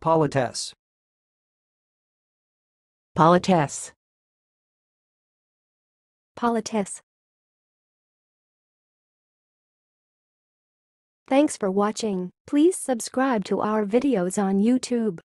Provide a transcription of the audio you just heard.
Politesse. Politesse. Politesse. Thanks for watching. Please subscribe to our videos on YouTube.